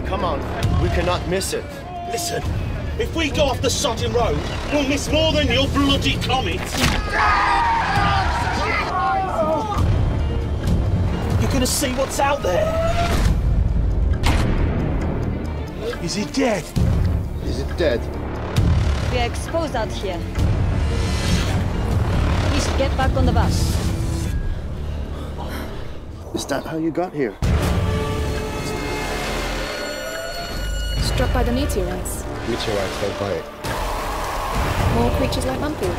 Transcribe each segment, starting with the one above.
on, come on. We cannot miss it. Listen, if we go off the sodding road, we'll miss more than your bloody comet. You're gonna see what's out there. Is he dead? Is it dead? We are exposed out here. We should get back on the bus. Is that how you got here? Struck by the meteorites. Meteorites don't bite. More creatures like Mumpool.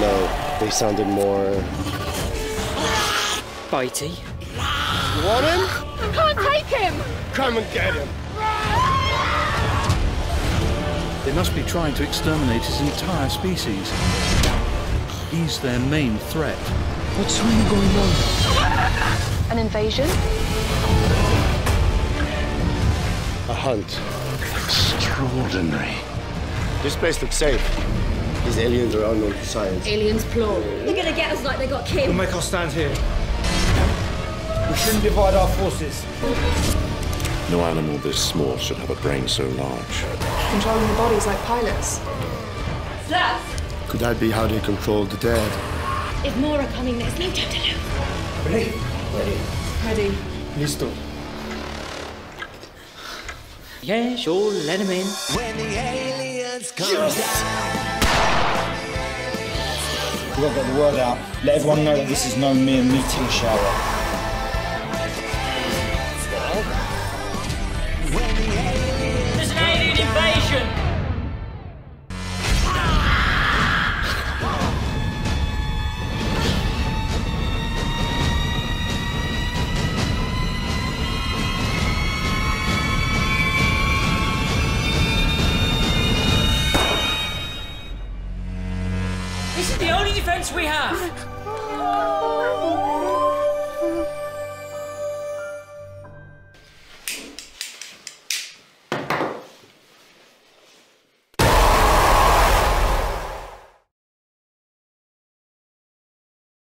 No, they sounded more. Bitey. You want him? I can't take him! Come and get him. They must be trying to exterminate his entire species. He's their main threat. What's really going on? An invasion? A hunt. Extraordinary. This place looks safe. These aliens are unknown to science. Aliens plural. They're gonna get us like they got Kim. We'll make our stand here. We shouldn't divide our forces. No animal this small should have a brain so large. Controlling the bodies like pilots. Slav! Could that be how they control the dead? If more are coming, there's no time to lose. Ready? Ready. Ready. Listo. Yeah, sure, let him in. when the aliens come down We've got to get the word out. Let everyone know that this is no mere meteor shower. Only defense we have.